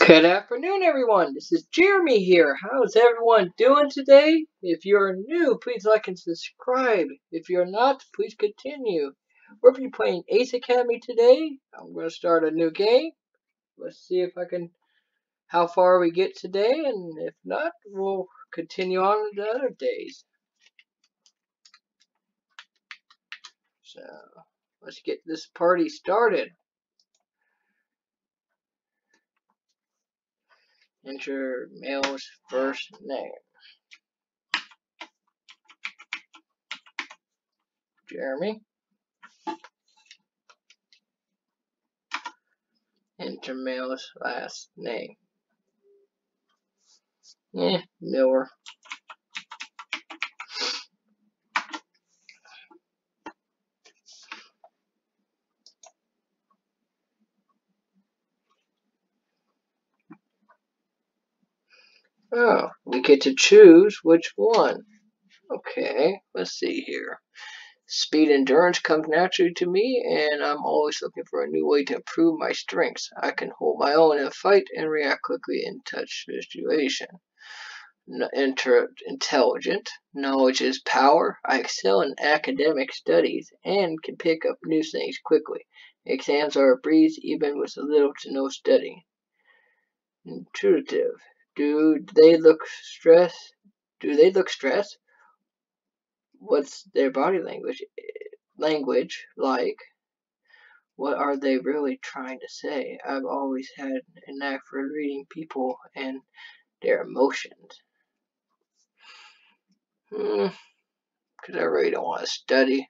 Good afternoon, everyone. This is Jeremy here. How's everyone doing today? If you're new, please like and subscribe. If you're not, please continue. We'll be playing Ace Academy today. I'm going to start a new game. Let's see if I can, how far we get today, and if not, we'll continue on the other days. So, let's get this party started. Enter male's first name. Jeremy. Enter male's last name. Eh, Miller. Oh, we get to choose which one. Okay, let's see here. Speed endurance comes naturally to me, and I'm always looking for a new way to improve my strengths. I can hold my own in a fight and react quickly in touch situation. Inter intelligent. Knowledge is power. I excel in academic studies and can pick up new things quickly. Exams are a breeze even with little to no studying. Intuitive. Do they look stressed? Do they look stressed? What's their body language language like? What are they really trying to say? I've always had a knack for reading people and their emotions. Hmm, because I really don't want to study.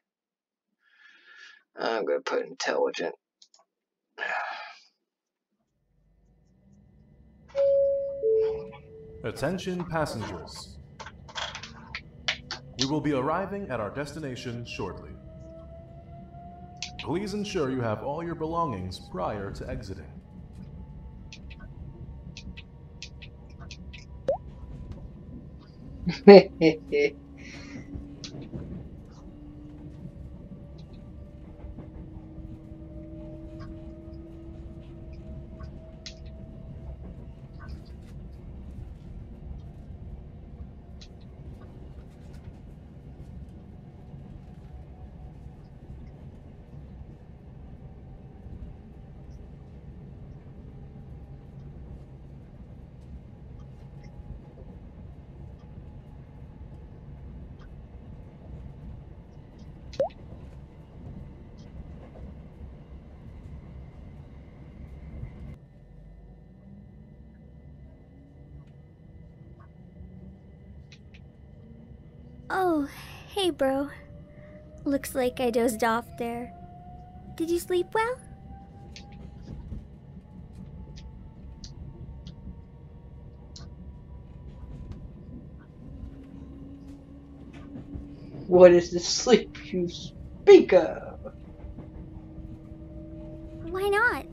I'm going to put intelligent. Attention passengers. We will be arriving at our destination shortly. Please ensure you have all your belongings prior to exiting. Oh, hey, bro. Looks like I dozed off there. Did you sleep well? What is the sleep you speak of? Why not?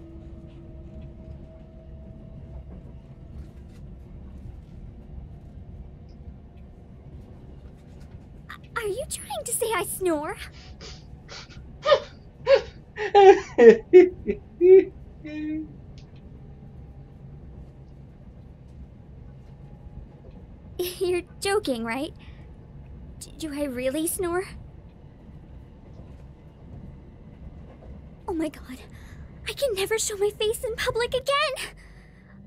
Are you trying to say I snore? You're joking, right? Do I really snore? Oh my god. I can never show my face in public again!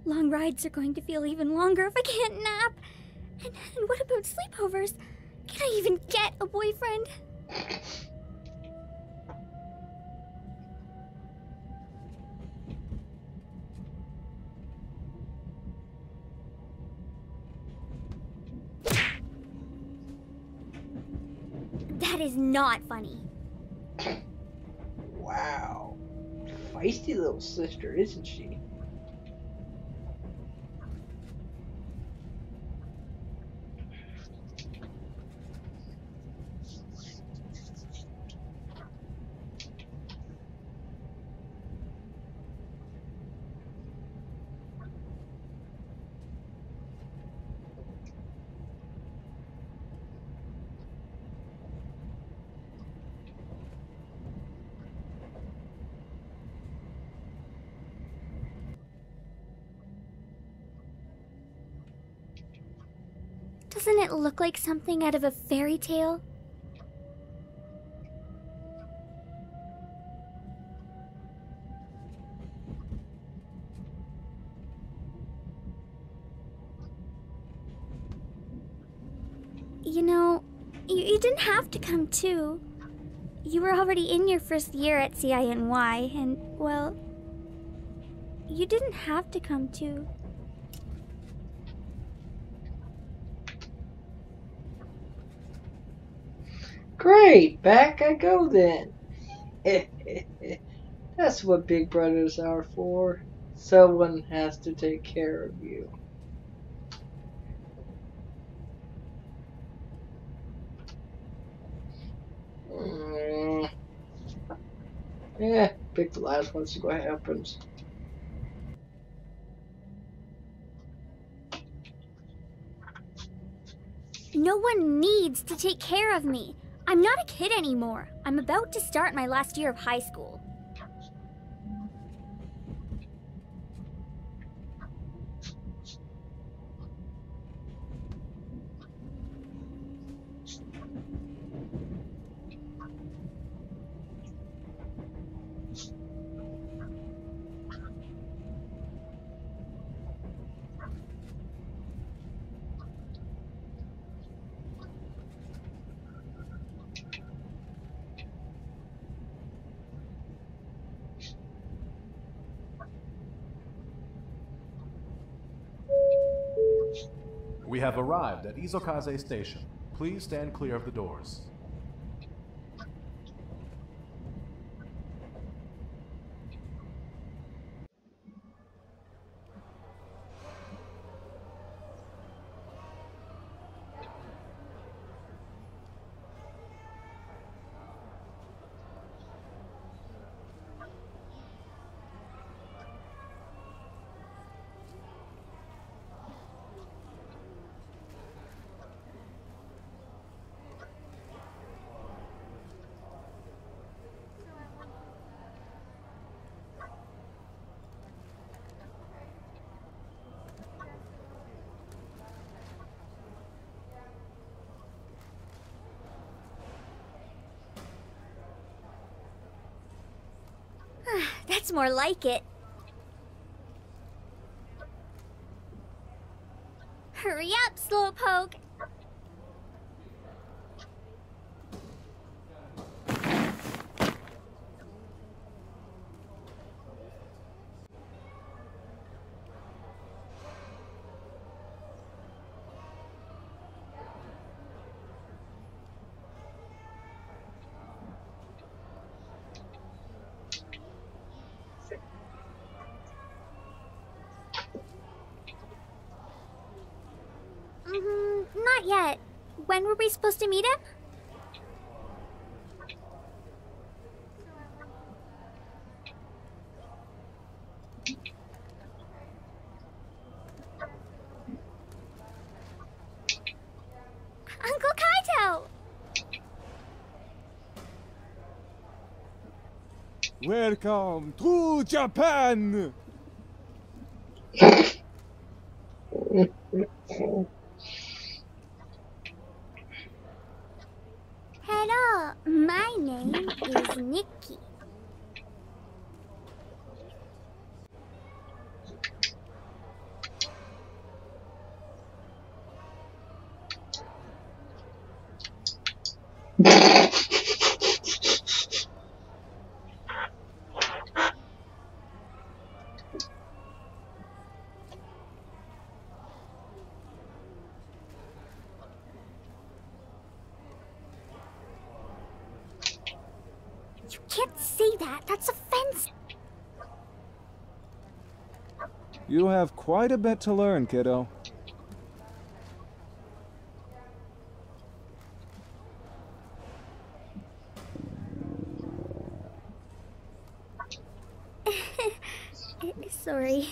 Long rides are going to feel even longer if I can't nap. And, and what about sleepovers? Can I even get a boyfriend? not funny. Wow. Feisty little sister, isn't she? Doesn't it look like something out of a fairy tale? You know, you, you didn't have to come too. You were already in your first year at CINY, and, well, you didn't have to come too. Great, back I go then. That's what big brothers are for. Someone has to take care of you. Mm. Yeah, pick the last one, see what happens. No one needs to take care of me. I'm not a kid anymore. I'm about to start my last year of high school. Have arrived at Izokaze Station. Please stand clear of the doors. That's more like it. Hurry up, Slowpoke! Mm, not yet. When were we supposed to meet him? Uncle Kaito! Welcome to Japan! Hello, my name is Nikki. You can't say that. That's offensive. You have quite a bit to learn, kiddo. Sorry.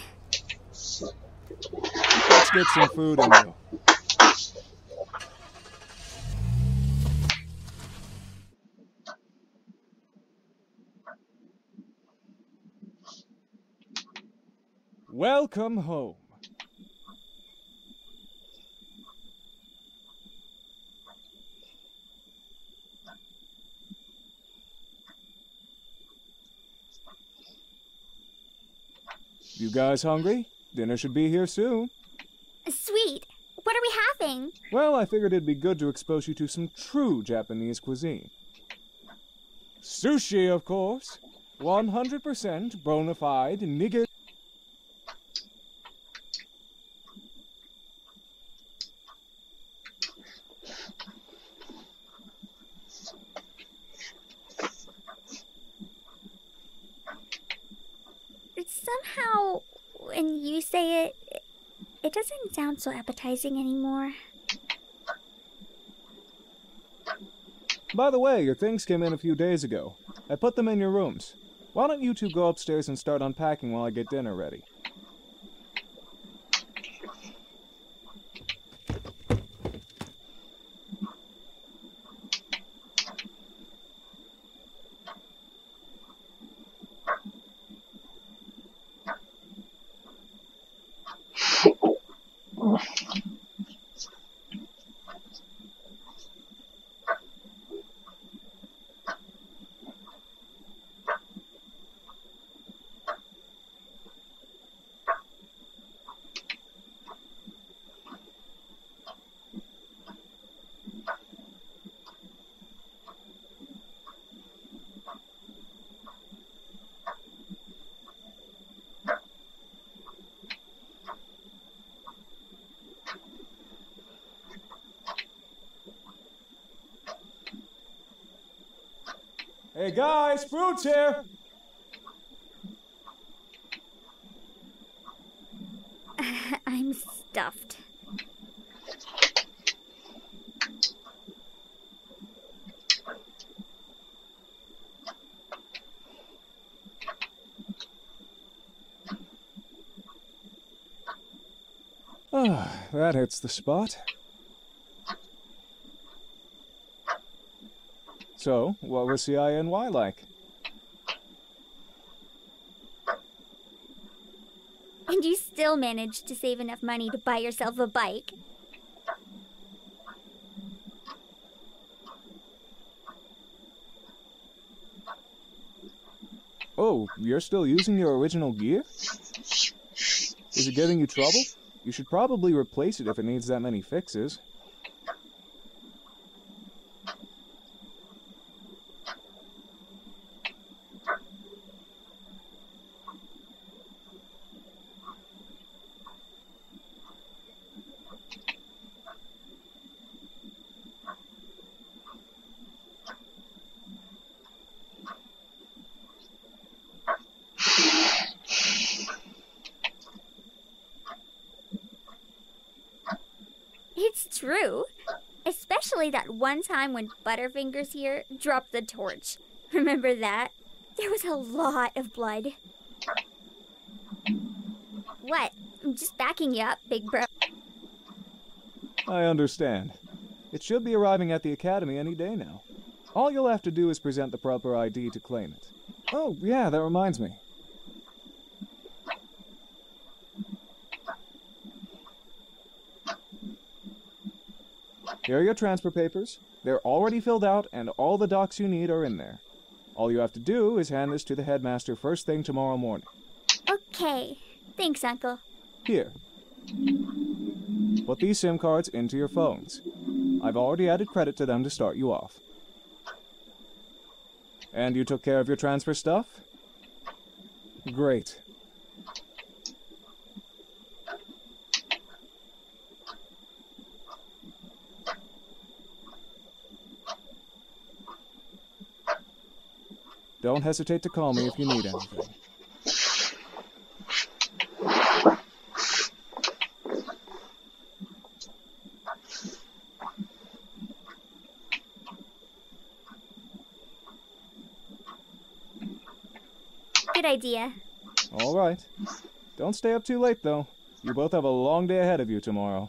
Let's get some food in you. Welcome home. You guys hungry? Dinner should be here soon. Sweet. What are we having? Well, I figured it'd be good to expose you to some true Japanese cuisine. Sushi, of course. 100% bona fide nigiri. So appetizing anymore. By the way, your things came in a few days ago. I put them in your rooms. Why don't you two go upstairs and start unpacking while I get dinner ready? Hey guys, fruit's here! I'm stuffed. Ah, that hits the spot. So, what was CINY like? And you still managed to save enough money to buy yourself a bike. Oh, you're still using your original gear? Is it giving you trouble? You should probably replace it if it needs that many fixes. It's true. Especially that one time when Butterfingers here dropped the torch. Remember that? There was a lot of blood. What? I'm just backing you up, big bro. I understand. It should be arriving at the academy any day now. All you'll have to do is present the proper ID to claim it. Oh, yeah, that reminds me. Here are your transfer papers. They're already filled out, and all the docs you need are in there. All you have to do is hand this to the headmaster first thing tomorrow morning. Okay. Thanks, Uncle. Here. Put these SIM cards into your phones. I've already added credit to them to start you off. And you took care of your transfer stuff? Great. Hesitate to call me if you need anything. Good idea. All right. Don't stay up too late, though. You both have a long day ahead of you tomorrow.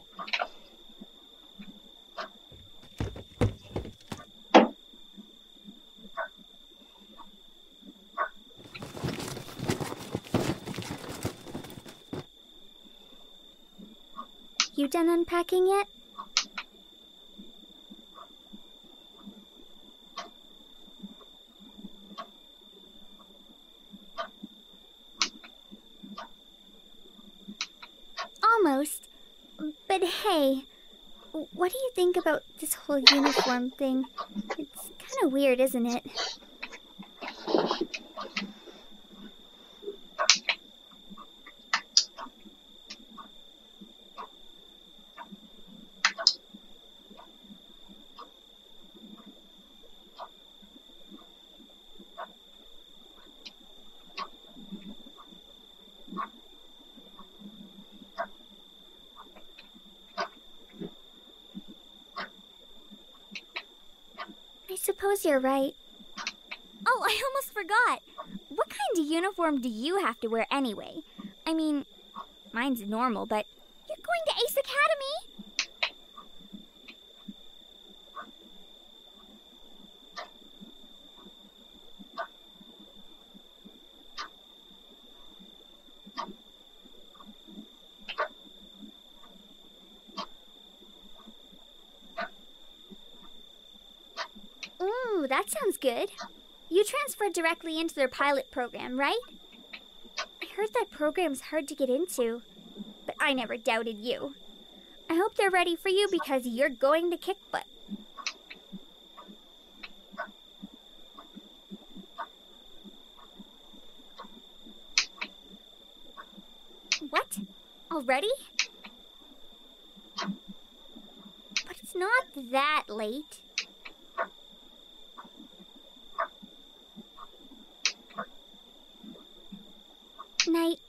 packing yet? Almost. But hey, what do you think about this whole uniform thing? It's kind of weird, isn't it? Suppose you're right. Oh, I almost forgot. What kind of uniform do you have to wear anyway? I mean, mine's normal, but you're going to Ace Academy? That sounds good. You transferred directly into their pilot program, right? I heard that program's hard to get into, but I never doubted you. I hope they're ready for you because you're going to kick butt. What? Already? But it's not that late. Night.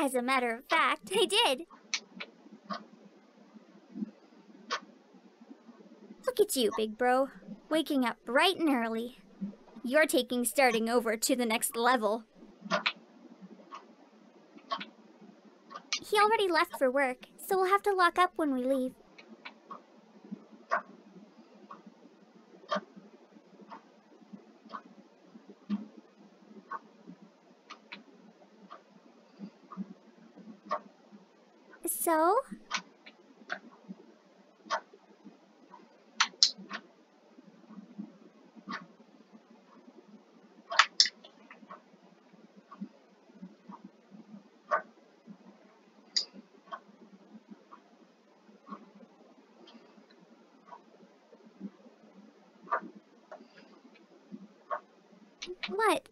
As a matter of fact, I did. Look at you, big bro. Waking up bright and early. You're taking starting over to the next level. He already left for work, so we'll have to lock up when we leave. So? What?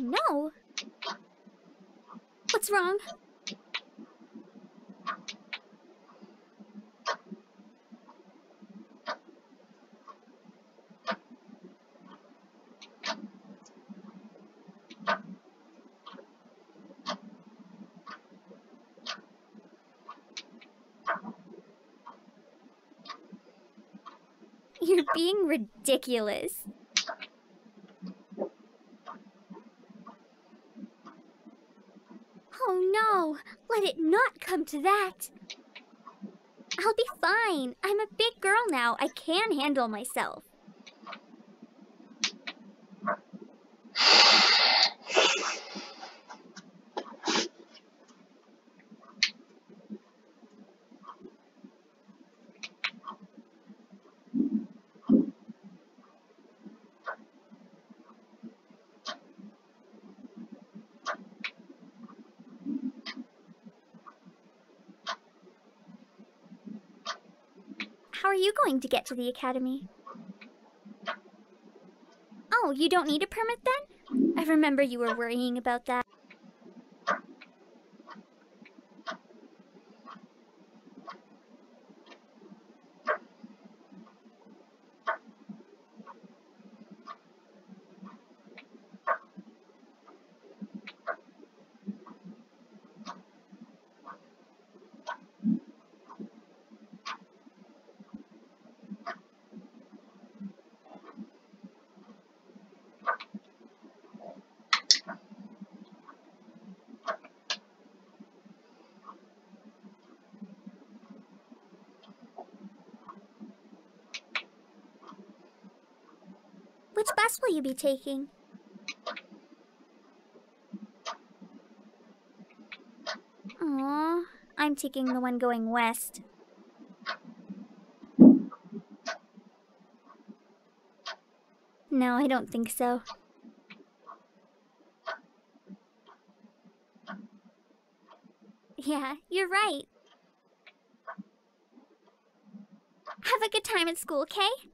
No. What's wrong? You're being ridiculous. Oh no! Let it not come to that! I'll be fine. I'm a big girl now. I can handle myself. How are you going to get to the academy? Oh, you don't need a permit then? I remember you were worrying about that. Will you be taking? Aw, I'm taking the one going west. No, I don't think so. Yeah, you're right. Have a good time at school, okay?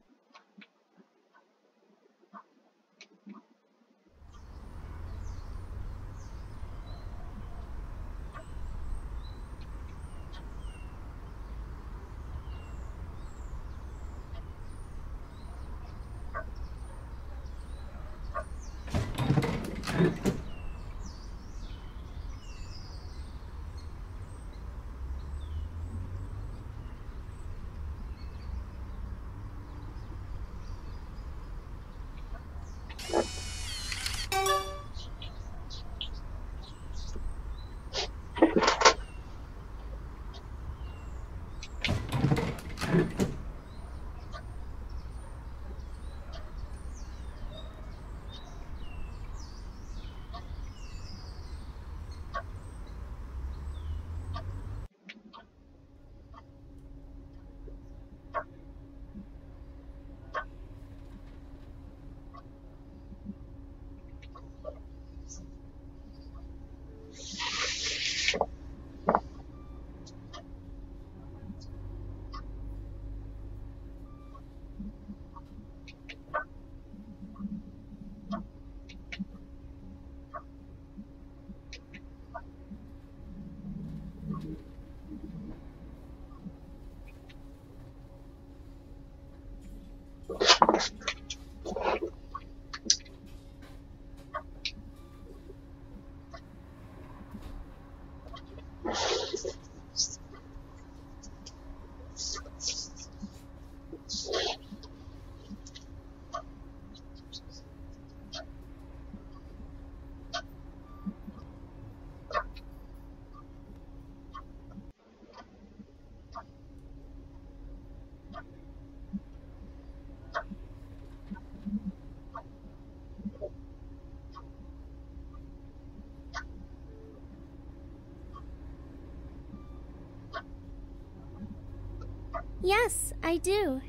Yes, I do.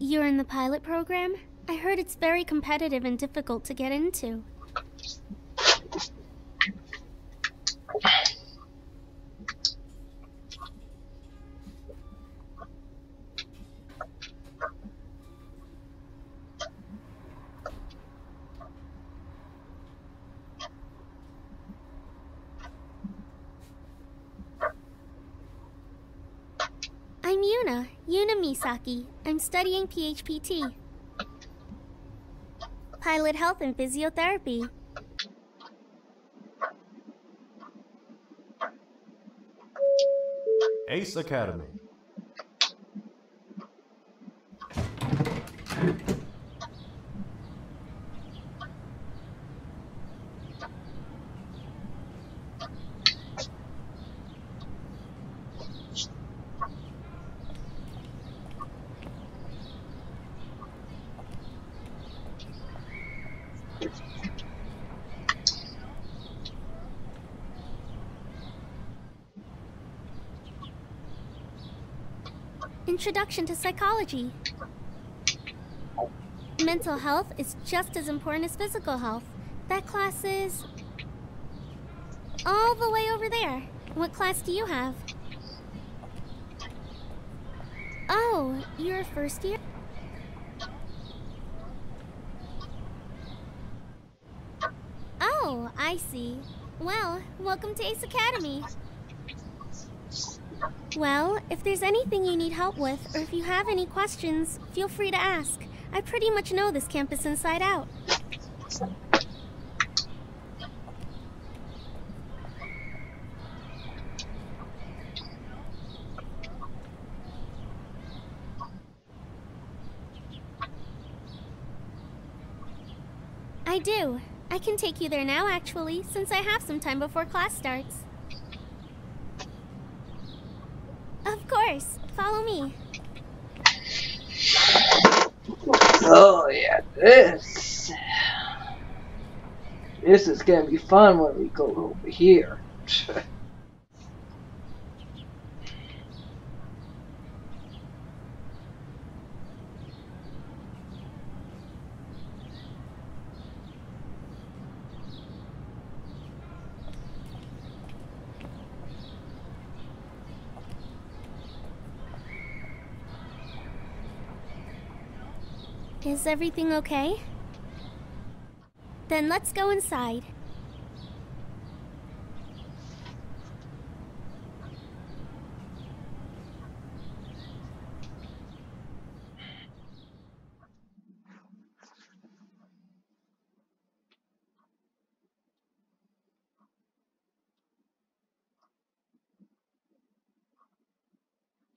You're in the pilot program? I heard it's very competitive and difficult to get into. I'm Yuna, Yuna Misaki. I'm studying PHPT. Pilot Health and Physiotherapy. Ace Academy. Introduction to Psychology. Mental health is just as important as physical health. That class is. all the way over there. What class do you have? Oh, you're first year? Oh, I see. Well, welcome to Ace Academy. Well, if there's anything you need help with, or if you have any questions, feel free to ask. I pretty much know this campus inside out. I do. I can take you there now, actually, since I have some time before class starts. Of course. Follow me. Oh yeah, this. This is gonna be fun when we go over here. Is everything okay? Then let's go inside.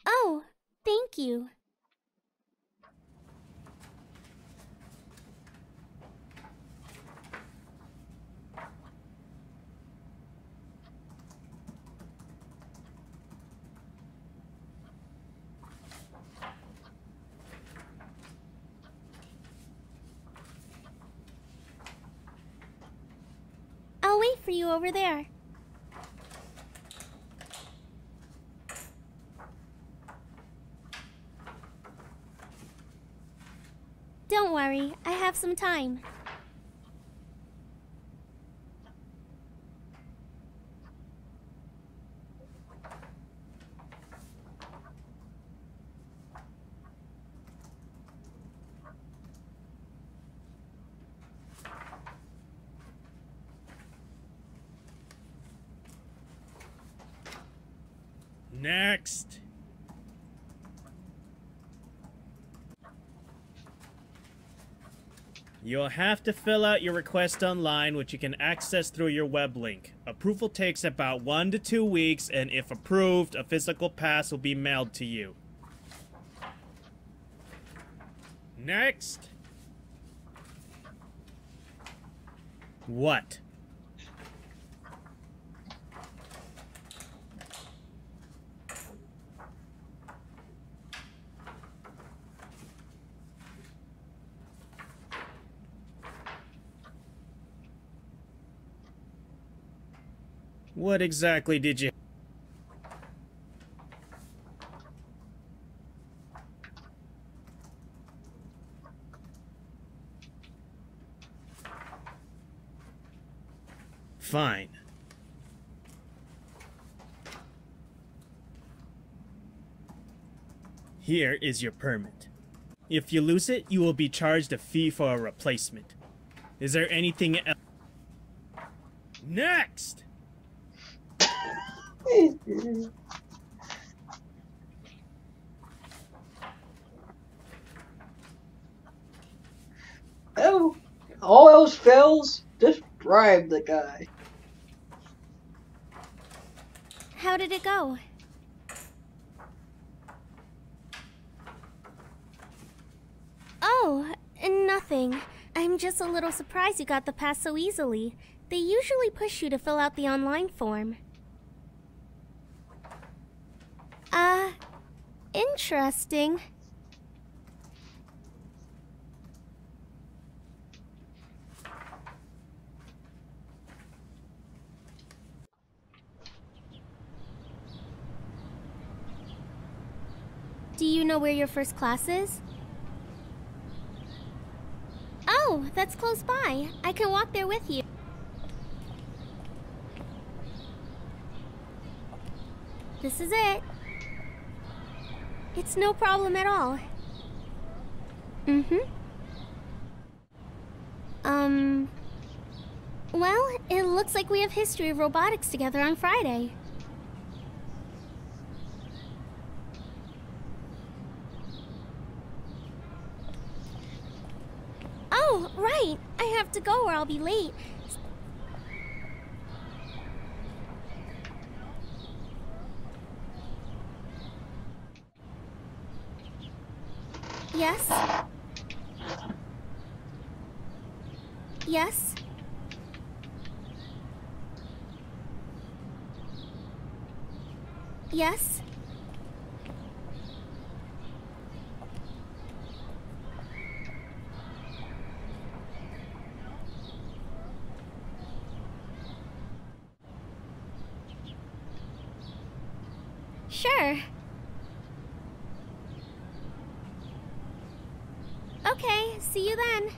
Oh, thank you. I'll over there. Don't worry, I have some time. Next. You'll have to fill out your request online, which you can access through your web link. Approval takes about one to two weeks, and if approved, a physical pass will be mailed to you. Next. What? What exactly did you... Fine. Here is your permit. If you lose it, you will be charged a fee for a replacement. Is there anything else? Next! Oh, all else fails, just bribe the guy. How did it go? Oh, nothing. I'm just a little surprised you got the pass so easily. They usually push you to fill out the online form. Uh, interesting. Do you know where your first class is? Oh, that's close by. I can walk there with you. This is it. It's no problem at all. Mm-hmm. Um... Well, it looks like we have history of robotics together on Friday. Oh, right. I have to go or I'll be late. Yes? Yes? Yes? Sure. Okay, see you then.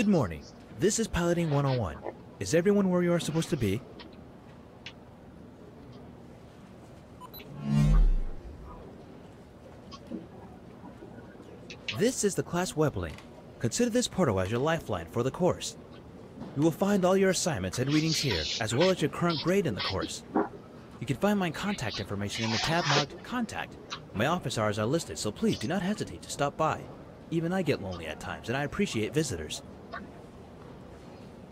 Good morning. This is Piloting 101. Is everyone where you are supposed to be? This is the class web link. Consider this portal as your lifeline for the course. You will find all your assignments and readings here, as well as your current grade in the course. You can find my contact information in the tab marked Contact. My office hours are listed, so please do not hesitate to stop by. Even I get lonely at times, and I appreciate visitors.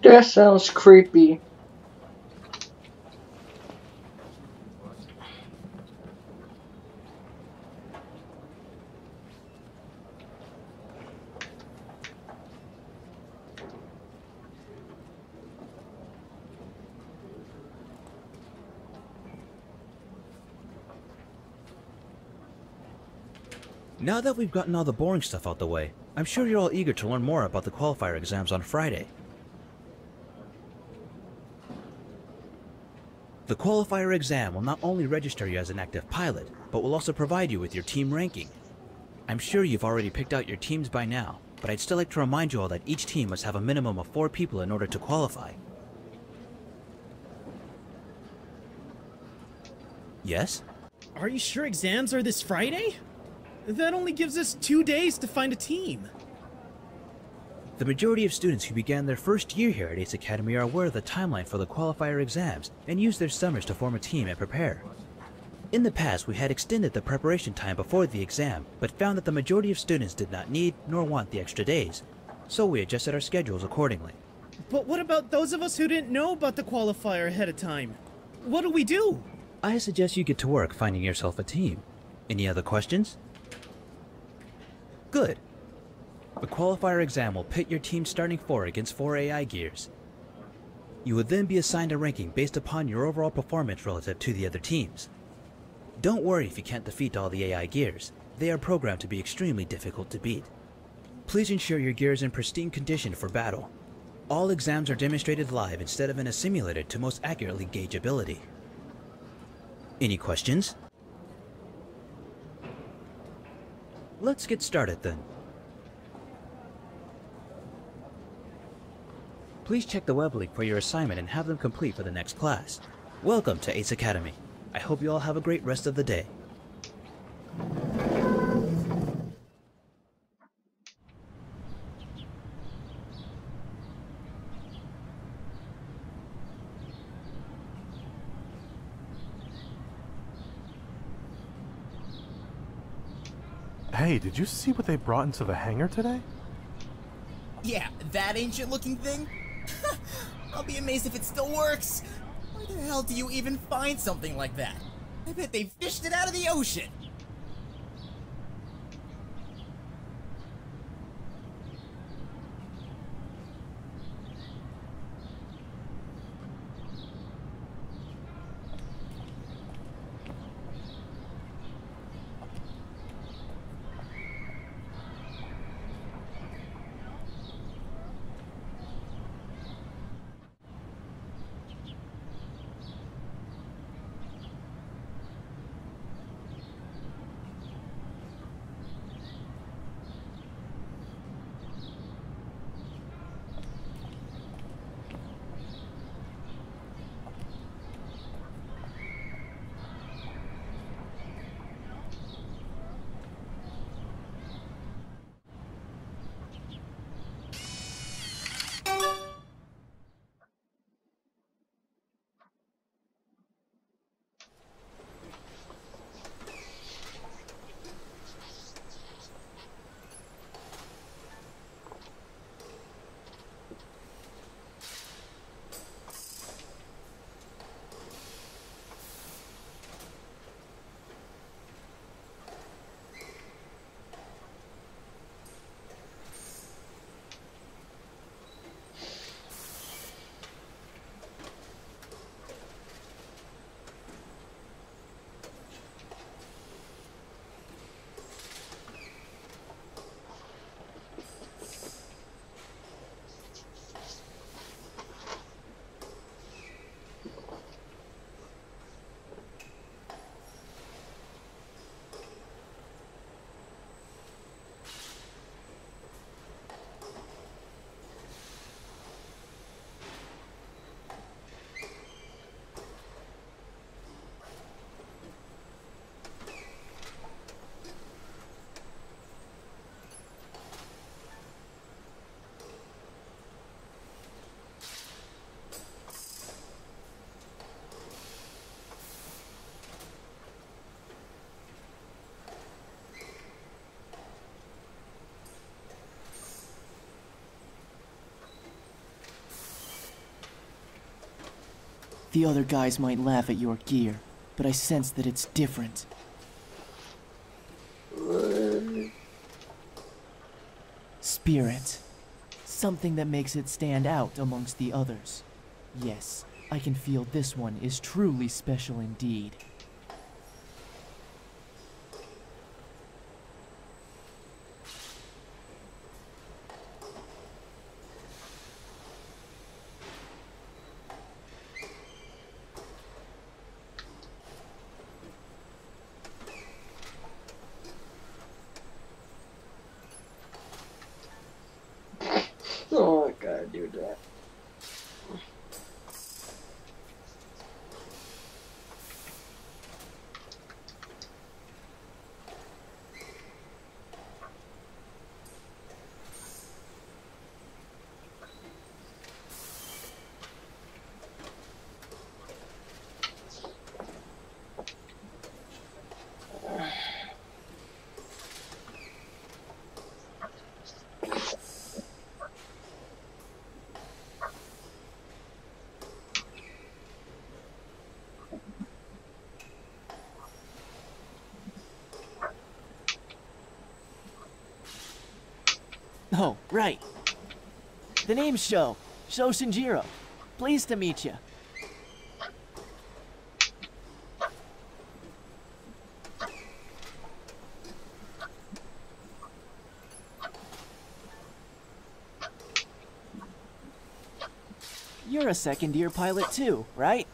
That sounds creepy. Now that we've gotten all the boring stuff out the way, I'm sure you're all eager to learn more about the qualifier exams on Friday. The qualifier exam will not only register you as an active pilot, but will also provide you with your team ranking. I'm sure you've already picked out your teams by now, but I'd still like to remind you all that each team must have a minimum of four people in order to qualify. Yes? Are you sure exams are this Friday? That only gives us two days to find a team. The majority of students who began their first year here at Ace Academy are aware of the timeline for the qualifier exams and use their summers to form a team and prepare. In the past, we had extended the preparation time before the exam, but found that the majority of students did not need nor want the extra days, so we adjusted our schedules accordingly. But what about those of us who didn't know about the qualifier ahead of time? What do we do? I suggest you get to work finding yourself a team. Any other questions? Good. The qualifier exam will pit your team's starting four against four AI gears. You will then be assigned a ranking based upon your overall performance relative to the other teams. Don't worry if you can't defeat all the AI gears. They are programmed to be extremely difficult to beat. Please ensure your gear is in pristine condition for battle. All exams are demonstrated live instead of in a simulator to most accurately gauge ability. Any questions? Let's get started then. Please check the web link for your assignment and have them complete for the next class. Welcome to Ace Academy. I hope you all have a great rest of the day. Hey, did you see what they brought into the hangar today? Yeah, that ancient looking thing? I'll be amazed if it still works. Where the hell do you even find something like that? I bet they fished it out of the ocean. The other guys might laugh at your gear, but I sense that it's different. Spirit. Something that makes it stand out amongst the others. Yes, I can feel this one is truly special indeed. Right. The name's Sho. Sho Shinjiro. Pleased to meet you. You're a second year pilot too, right?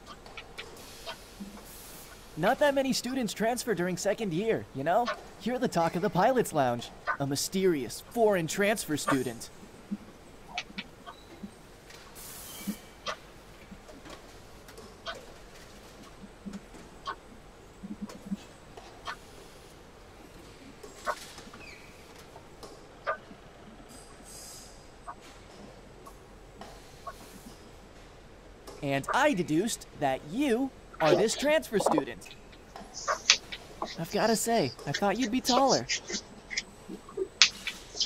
Not that many students transfer during second year, you know? You're the talk of the pilot's lounge. A mysterious, foreign transfer student. And I deduced that you are this transfer student. I've gotta say, I thought you'd be taller.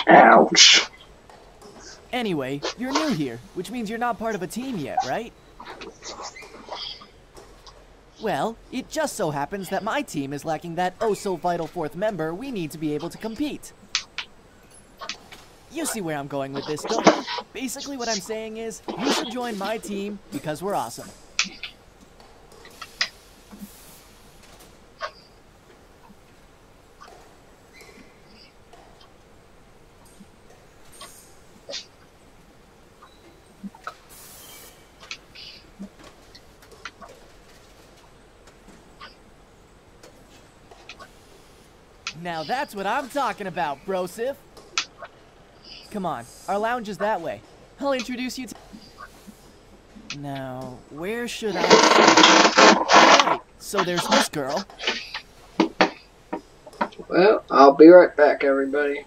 Ouch. Anyway, you're new here, which means you're not part of a team yet, right? Well, it just so happens that my team is lacking that oh so vital fourth member we need to be able to compete. You see where I'm going with this, don't you? Basically what I'm saying is, you should join my team because we're awesome. Now that's what I'm talking about, brosif. Come on, our lounge is that way. I'll introduce you to... Now, where should I... Right, so there's this girl. Well, I'll be right back, everybody.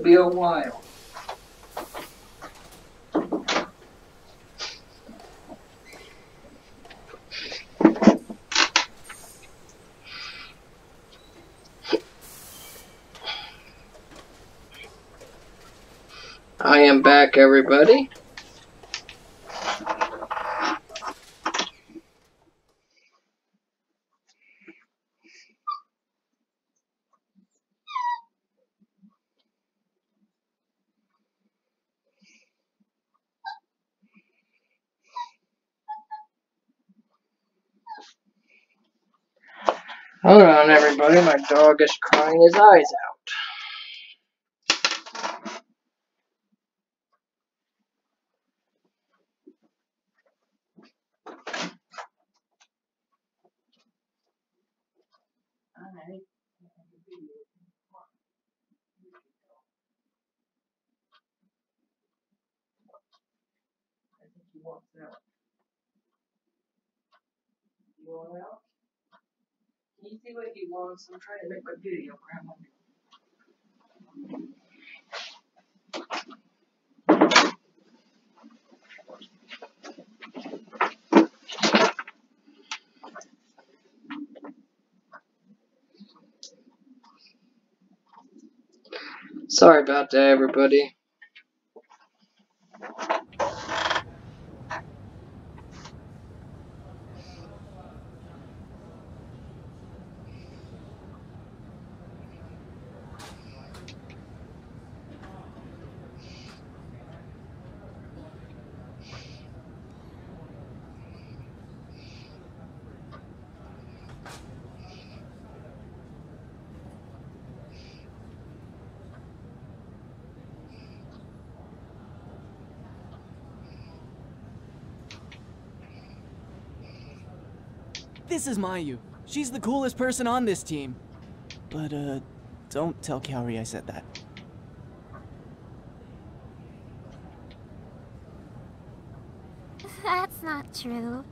It'll be a while. I am back, everybody. Hold on, everybody. My dog is crying his eyes out. I think he wants out. You want out? Can you see what? I'm trying to make my video, Grandma. Sorry about that, everybody. This is Mayu. She's the coolest person on this team. But, uh, don't tell Kaori I said that. That's not true.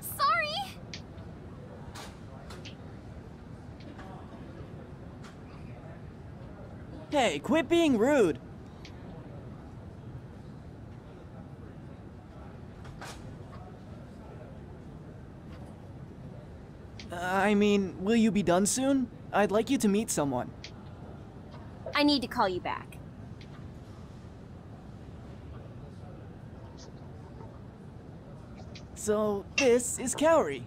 Sorry! Hey, quit being rude. Uh, I mean, will you be done soon? I'd like you to meet someone. I need to call you back. So, this is Kaori.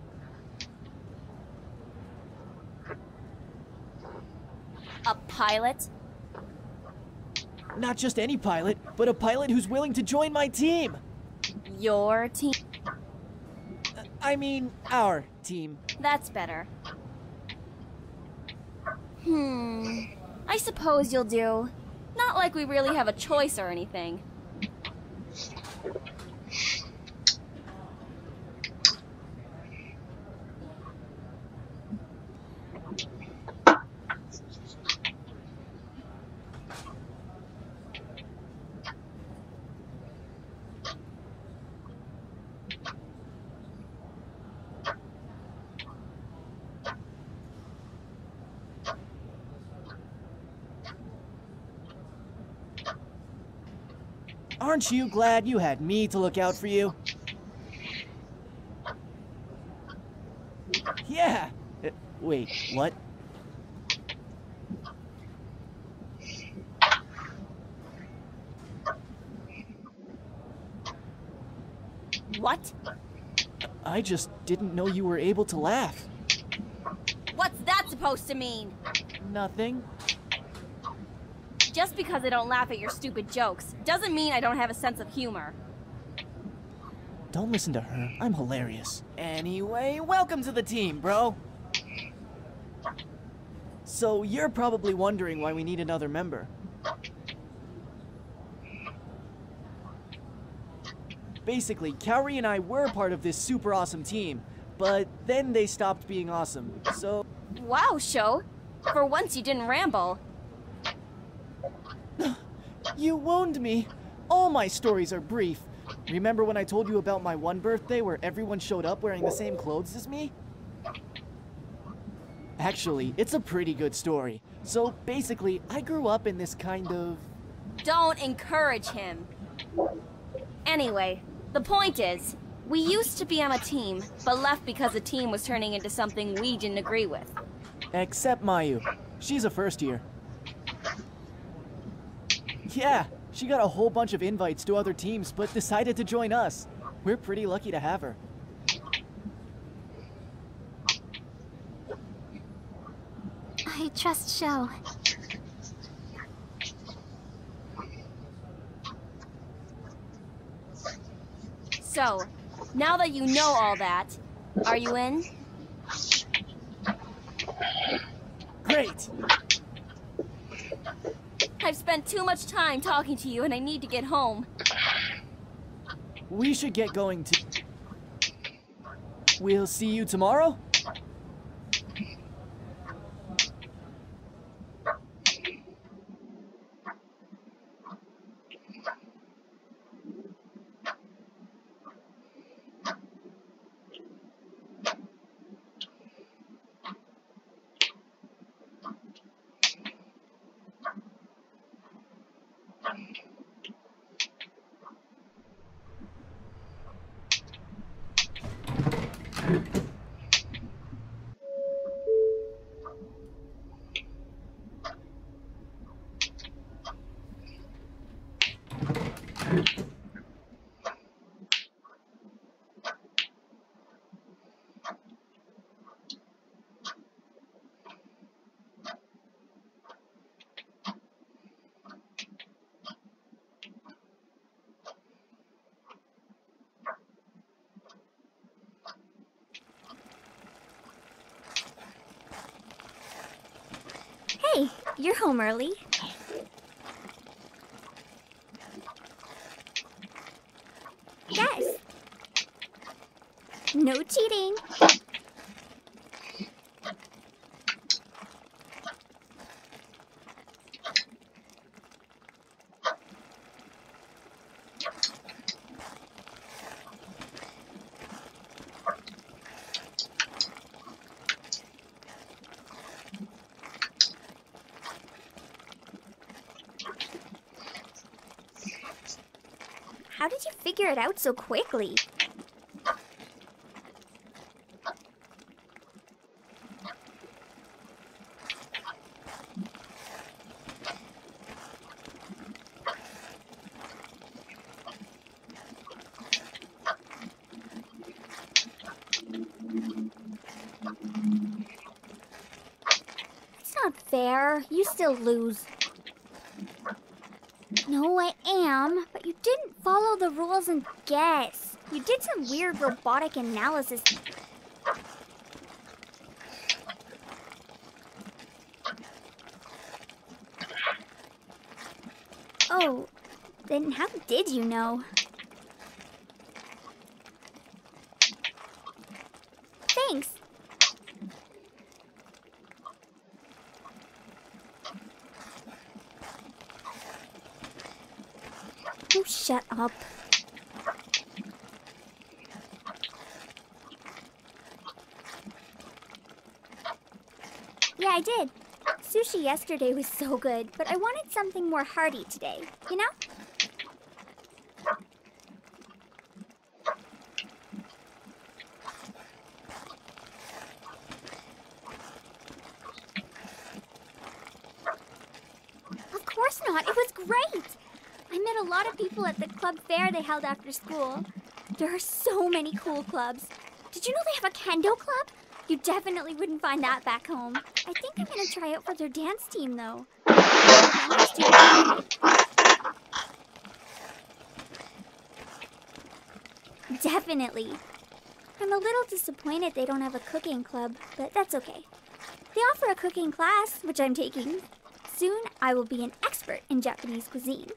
A pilot? Not just any pilot, but a pilot who's willing to join my team. Your team? I mean, our team. That's better. Hmm. I suppose you'll do. Not like we really have a choice or anything. Aren't you glad you had me to look out for you? Yeah. Uh, wait, what? What? I just didn't know you were able to laugh. What's that supposed to mean? Nothing. Just because I don't laugh at your stupid jokes doesn't mean I don't have a sense of humor. Don't listen to her. I'm hilarious. Anyway, welcome to the team, bro. So, you're probably wondering why we need another member. Basically, Kaori and I were part of this super awesome team, but then they stopped being awesome. So, Wow, Sho. For once you didn't ramble. You wound me. All my stories are brief. Remember when I told you about my one birthday where everyone showed up wearing the same clothes as me? Actually, it's a pretty good story. So basically, I grew up in this kind of. Don't encourage him. Anyway, the point is, we used to be on a team, but left because the team was turning into something we didn't agree with. Except Mayu. She's a first year. Yeah, she got a whole bunch of invites to other teams, but decided to join us. We're pretty lucky to have her. I trust Sho. So, now that you know all that, are you in? Great! I've spent too much time talking to you and I need to get home. We should get going to. We'll see you tomorrow? You're home early. Yes. No cheating. How did you figure it out so quickly? It's not fair. You still lose. No, I am, follow the rules and guess. You did some weird robotic analysis. Oh, then how did you know? Thanks. Oh, shut up. Yeah, I did. Sushi yesterday was so good, but I wanted something more hearty today, you know? Of course not. It was great. I met a lot of people at the club fair they held after school. There are so many cool clubs. Did you know they have a kendo club? You definitely wouldn't find that back home. I think I'm gonna try out for their dance team though. Definitely. I'm a little disappointed they don't have a cooking club, but that's okay. They offer a cooking class, which I'm taking. Soon I will be an expert in Japanese cuisine.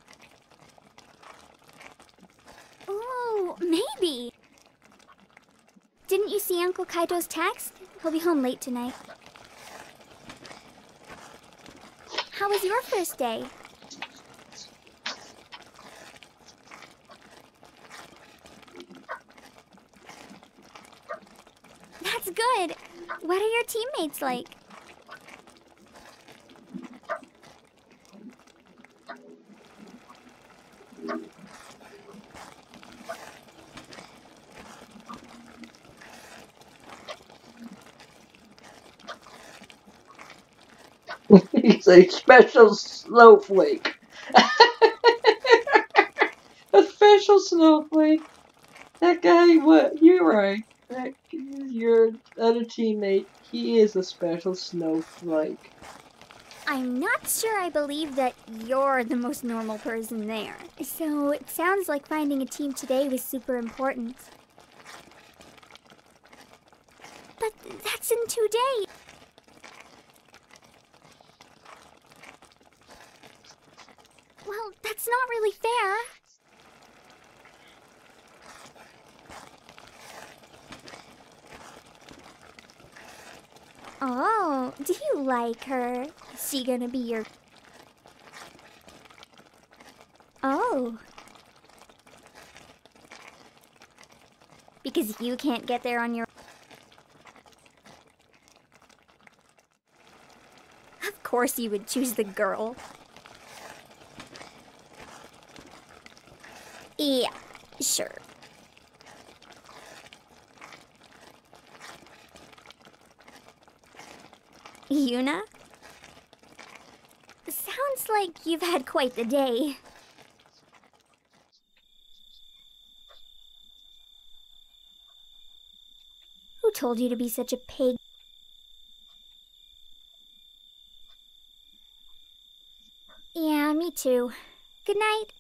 Didn't you see Uncle Kaito's text? He'll be home late tonight. How was your first day? That's good. What are your teammates like? He's a special snowflake. a special snowflake. That guy, what? You're right. That, your other teammate, he is a special snowflake. I'm not sure I believe that you're the most normal person there. So it sounds like finding a team today was super important. But that's in two days. Well, that's not really fair. Oh, do you like her? Is she gonna be your. Oh. Because you can't get there on your. Of course you would choose the girl. Yeah, sure. Yuna? Sounds like you've had quite the day. Who told you to be such a pig? Yeah, me too. Good night.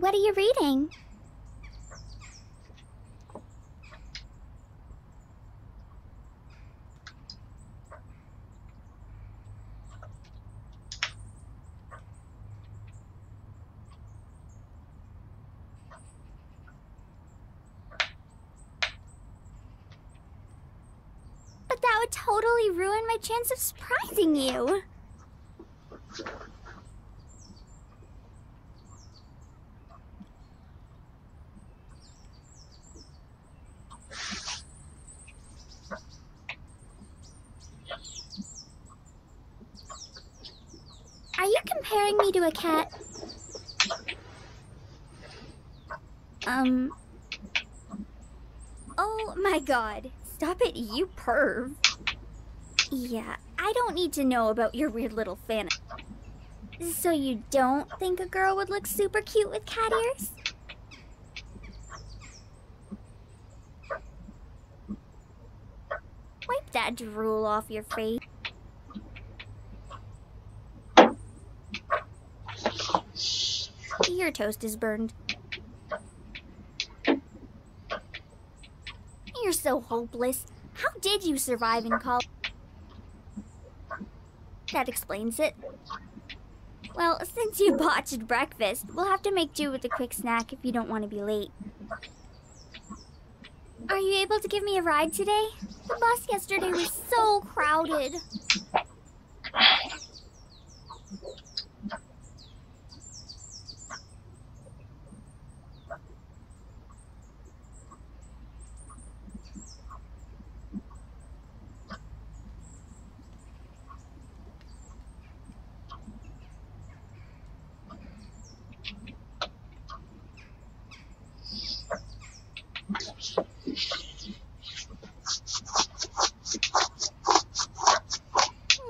What are you reading? But that would totally ruin my chance of surprising you. Are you comparing me to a cat? Um. Oh my god. Stop it, you perv. Yeah, I don't need to know about your weird little fan. So you don't think a girl would look super cute with cat ears? Wipe that drool off your face. Your toast is burned. You're so hopeless. How did you survive in college? That explains it. Well, since you botched breakfast, we'll have to make do with a quick snack if you don't want to be late. Are you able to give me a ride today? The bus yesterday was so crowded.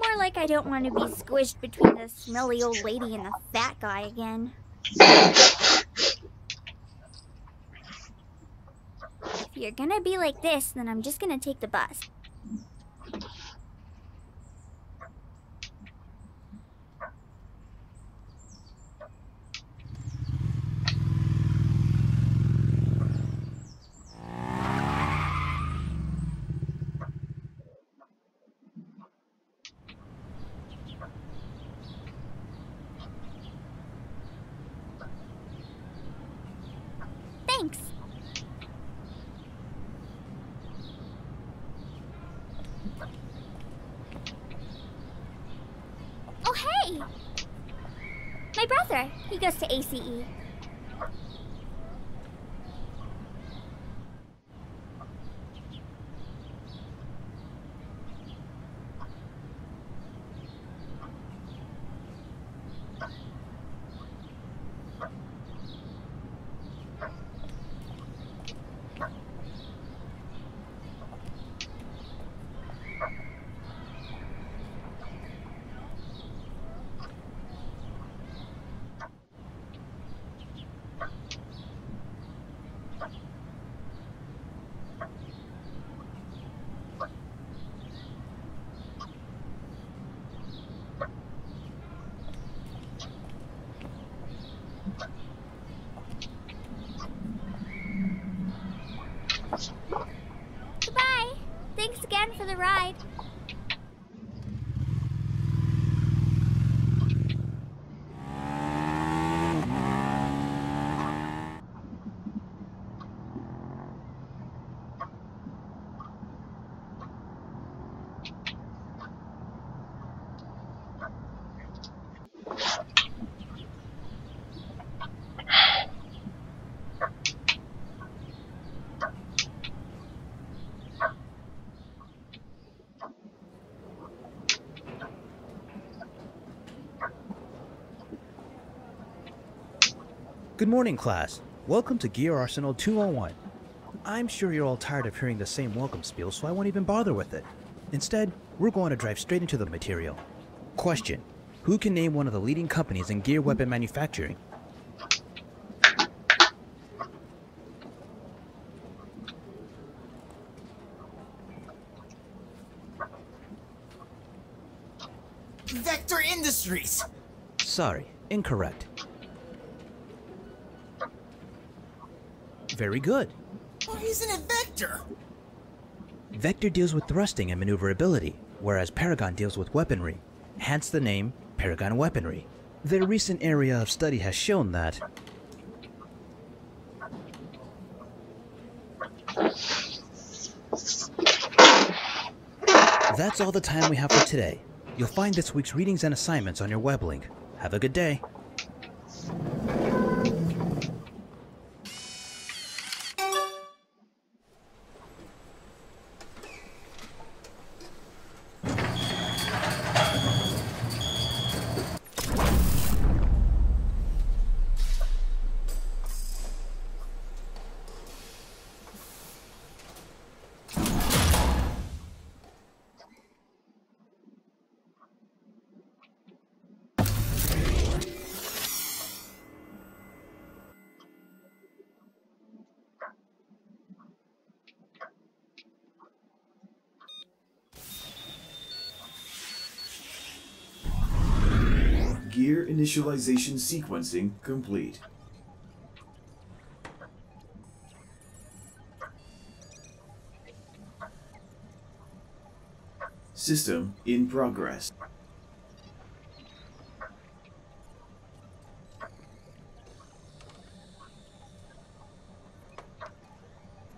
More like I don't want to be squished between the smelly old lady and the fat guy again. If you're gonna be like this, then I'm just gonna take the bus. Thanks. Oh, hey! My brother. He goes to. ACE. Goodbye. Thanks again for the ride. Good morning, class. Welcome to Gear Arsenal 201. I'm sure you're all tired of hearing the same welcome spiel, so I won't even bother with it. Instead, we're going to drive straight into the material. Question Who can name one of the leading companies in gear weapon manufacturing? Vector Industries! Sorry, incorrect. Very good. Why isn't it Vector? Vector deals with thrusting and maneuverability, whereas Paragon deals with weaponry, hence the name Paragon Weaponry. Their recent area of study has shown that That's all the time we have for today. You'll find this week's readings and assignments on your web link. Have a good day. Initialization sequencing complete. System in progress.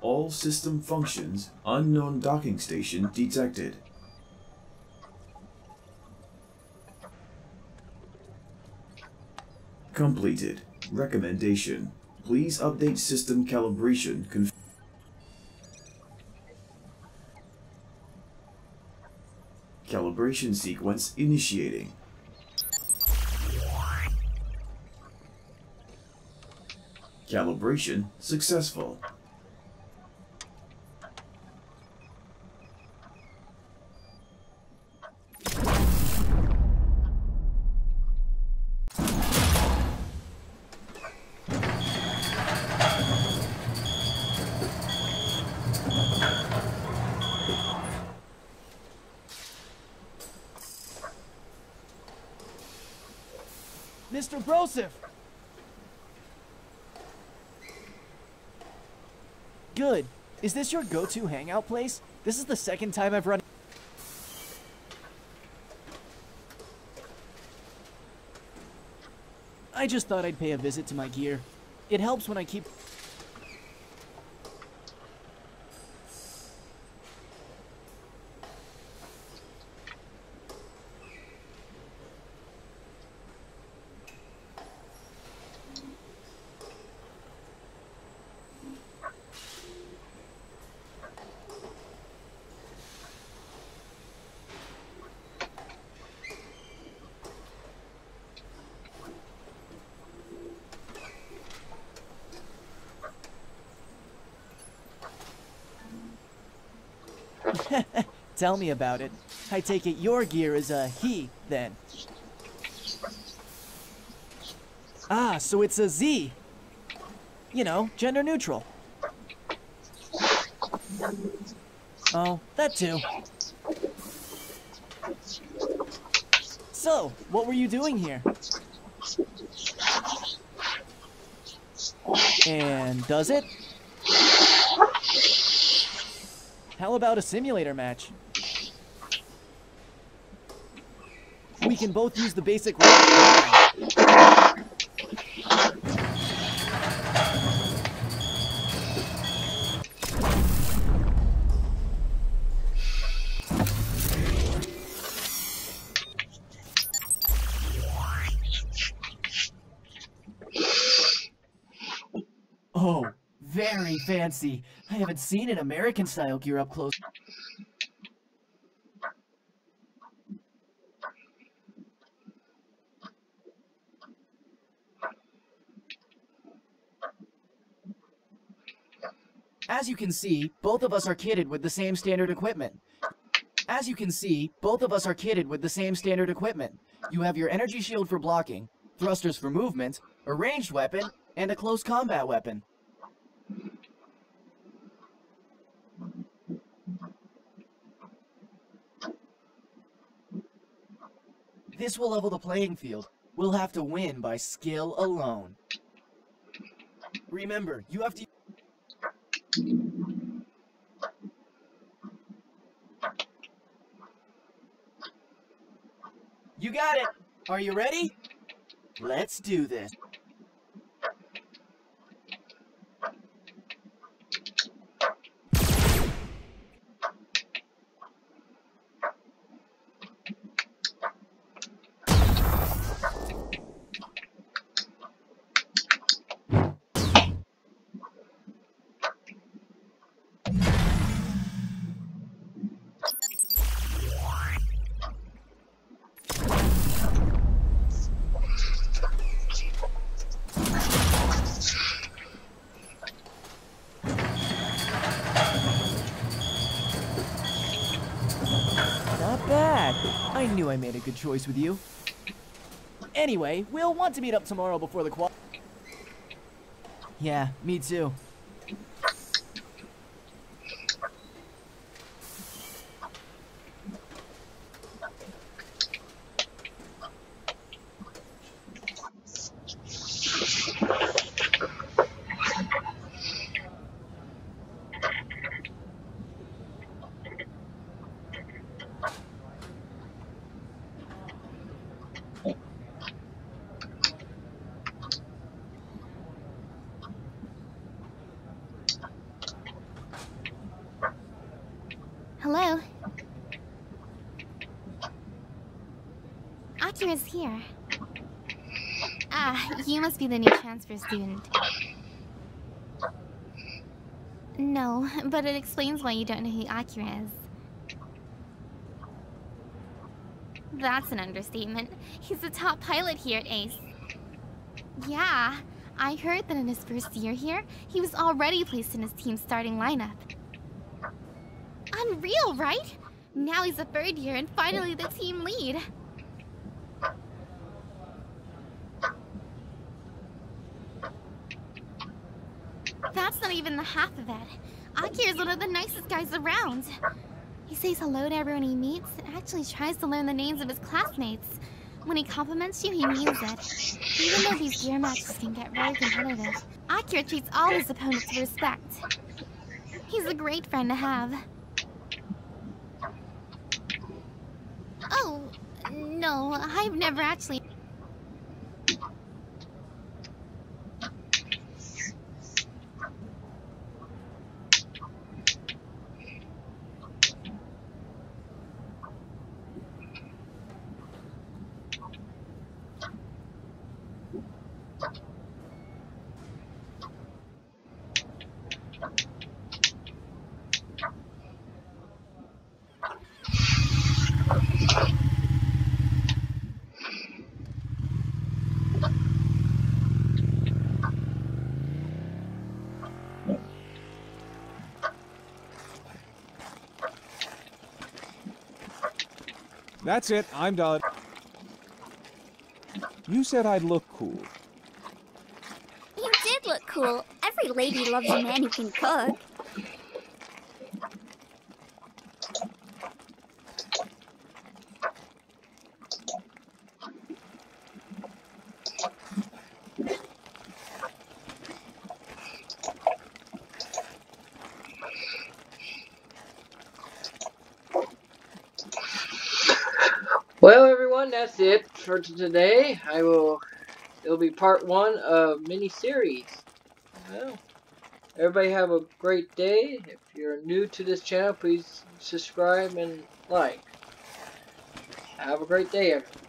All system functions, unknown docking station detected. Completed. Recommendation. Please update system calibration Calibration sequence initiating. Calibration successful. Mr. Broseph! Good. Is this your go-to hangout place? This is the second time I've run... I just thought I'd pay a visit to my gear. It helps when I keep... Tell me about it. I take it your gear is a he, then. Ah, so it's a Z. You know, gender neutral. Oh, that too. So, what were you doing here? And does it? How about a simulator match? Can both use the basic. Oh, very fancy. I haven't seen an American style gear up close. As you can see, both of us are kitted with the same standard equipment. As you can see, both of us are kitted with the same standard equipment. You have your energy shield for blocking, thrusters for movement, a ranged weapon, and a close combat weapon. This will level the playing field. We'll have to win by skill alone. Remember, you have to... You got it! Are you ready? Let's do this. A good choice with you. Anyway, we'll want to meet up tomorrow before the qual. Yeah, me too. Hello. Akira's here. Ah, you must be student. No, but it explains why you don't know who Akira is. That's an understatement. He's the top pilot here at ACE. Yeah, I heard that in his first year here, he was already placed in his team's starting lineup. Unreal, right? Now he's a third year and finally the team lead. The half of it. Akira's one of the nicest guys around. He says hello to everyone he meets and actually tries to learn the names of his classmates. When he compliments you, he means it. Even though these gear matches can get very competitive, Akira treats all his opponents with respect. He's a great friend to have. Oh, no, I've never actually... That's it. I'm done. You said I'd look cool. You did look cool. Every lady loves a man who can cook. Well, everyone, that's it for today. I will. It'll be part one of mini series. Well, everybody have a great day. If you're new to this channel, please subscribe and like. Have a great day, everyone.